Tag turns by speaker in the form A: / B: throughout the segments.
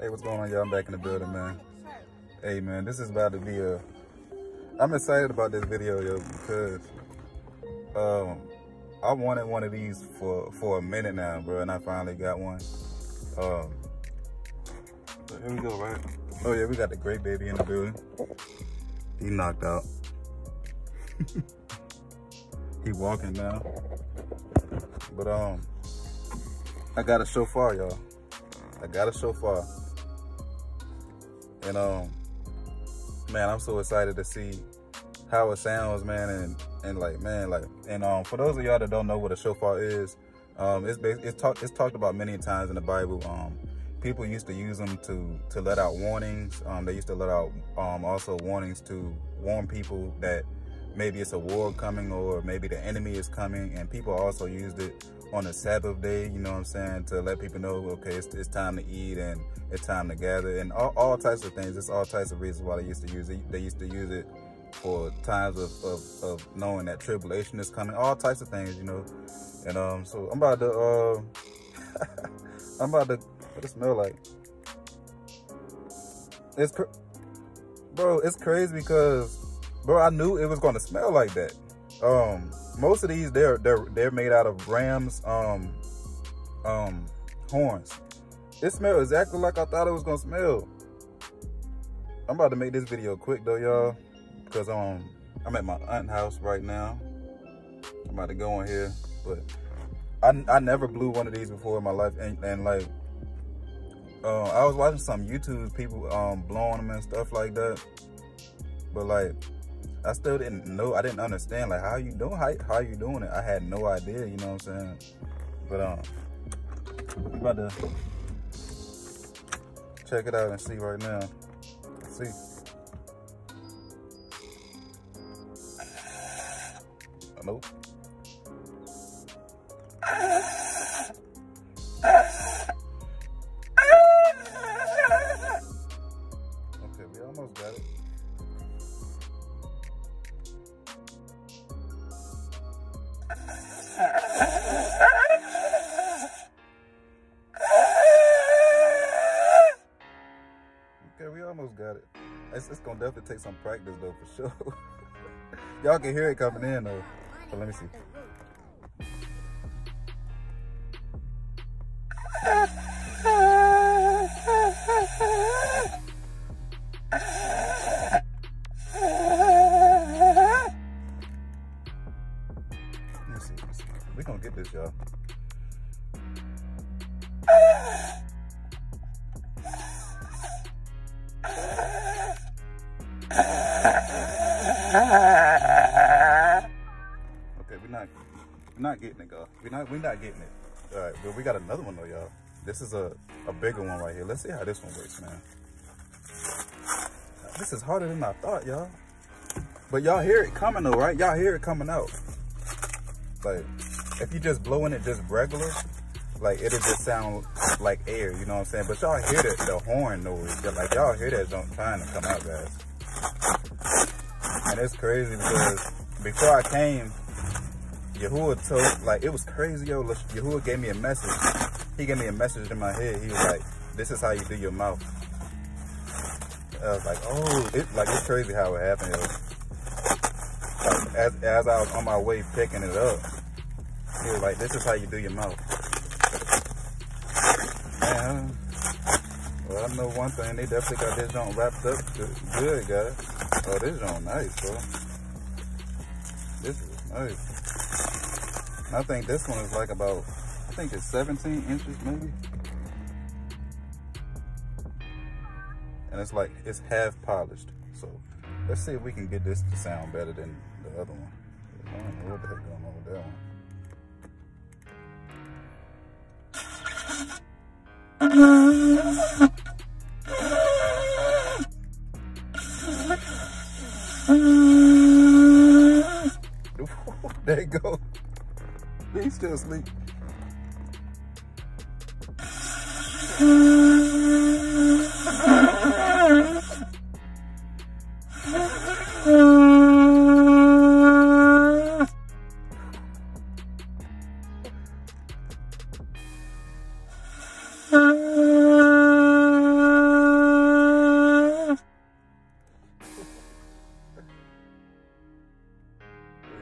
A: Hey, what's going on, y'all? I'm back in the building, man. Hey, man, this is about to be a... I'm excited about this video, yo, because um, I wanted one of these for, for a minute now, bro, and I finally got one. Um, so here we go, right? Oh, yeah, we got the great baby in the building. He knocked out. he walking now. But, um, I got a shofar, y'all. I got a shofar. And um, man, I'm so excited to see how it sounds, man, and and like, man, like, and um, for those of y'all that don't know what a shofar is, um, it's it's talked it's talked about many times in the Bible. Um, people used to use them to to let out warnings. Um, they used to let out um also warnings to warn people that maybe it's a war coming or maybe the enemy is coming, and people also used it on a Sabbath day, you know what I'm saying, to let people know, okay, it's, it's time to eat and it's time to gather and all, all types of things. It's all types of reasons why they used to use it. They used to use it for times of, of, of knowing that tribulation is coming, all types of things, you know. And um, so I'm about to, uh, I'm about to, what it smell like? It's, bro, it's crazy because, bro, I knew it was going to smell like that. Um, most of these they're they're they're made out of ram's um um horns. It smells exactly like I thought it was gonna smell. I'm about to make this video quick though, y'all, because um I'm at my aunt house right now. I'm about to go in here, but I I never blew one of these before in my life, and, and like uh, I was watching some YouTube people um blowing them and stuff like that, but like I still didn't know. I didn't understand like how you doing how how you doing it. I had no idea. You know what I'm saying? But um, about to check it out and see right now. Let's see. Nope. Okay, we almost got it. Got it. It's, it's gonna definitely take some practice though, for sure. Y'all can hear it coming in though. But let me see. Let me see. Let me see. We gonna get this, y'all. Okay, we're not we're not getting it, girl. We're not we're not getting it. All right, but we got another one though, y'all. This is a a bigger one right here. Let's see how this one works, man. This is harder than I thought, y'all. But y'all hear it coming though, right? Y'all hear it coming out. Like, if you just blowing it just regular, like it'll just sound like air, you know what I'm saying? But y'all hear the, the horn noise. Like y'all hear that don't trying to come out, guys. It's crazy because before I came, Yahuwah told, like, it was crazy, yo. Yahuwah gave me a message. He gave me a message in my head. He was like, this is how you do your mouth. I was like, oh, it, like, it's crazy how it happened, yo. Like, as, as I was on my way picking it up, he was like, this is how you do your mouth. Man, I know one thing. They definitely got this joint wrapped up good, guys. Oh, this joint nice, bro. This is nice. And I think this one is like about, I think it's 17 inches maybe. And it's like, it's half polished. So let's see if we can get this to sound better than the other one. I don't know what the heck going on with that one. there Leslie. we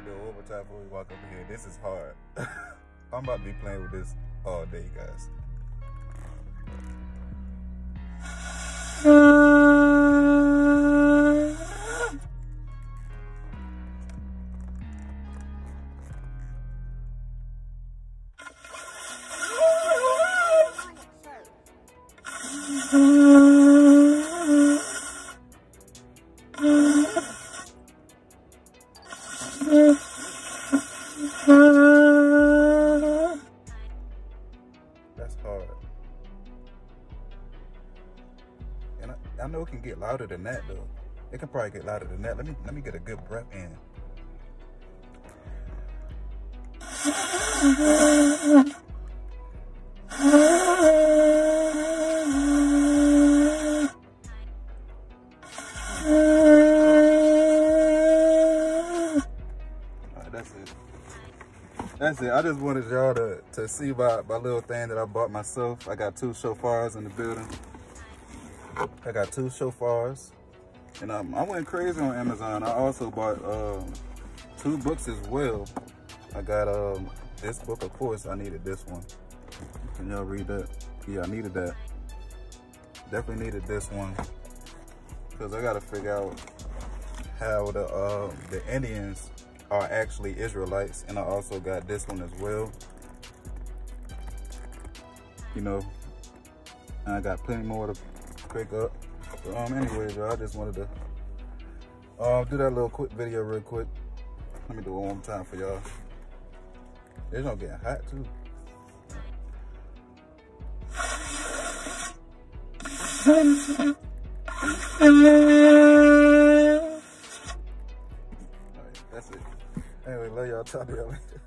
A: know one time before we walk up here. This is hard. I'm about to be playing with this all day, guys. Get louder than that though. It can probably get louder than that. Let me let me get a good breath in. That's it. That's it. I just wanted y'all to, to see my, my little thing that I bought myself. I got two shofars in the building. I got two shofars. And um, I went crazy on Amazon. I also bought um, two books as well. I got um, this book, of course, I needed this one. Can y'all read that? Yeah, I needed that. Definitely needed this one. Because I got to figure out how the, uh, the Indians are actually Israelites. And I also got this one as well. You know, I got plenty more to pick up. But, um, anyways, y'all, I just wanted to uh, do that little quick video real quick. Let me do it one more time for y'all. It's gonna get hot too. Alright, that's it. Anyway, love y'all. Talk to y'all later.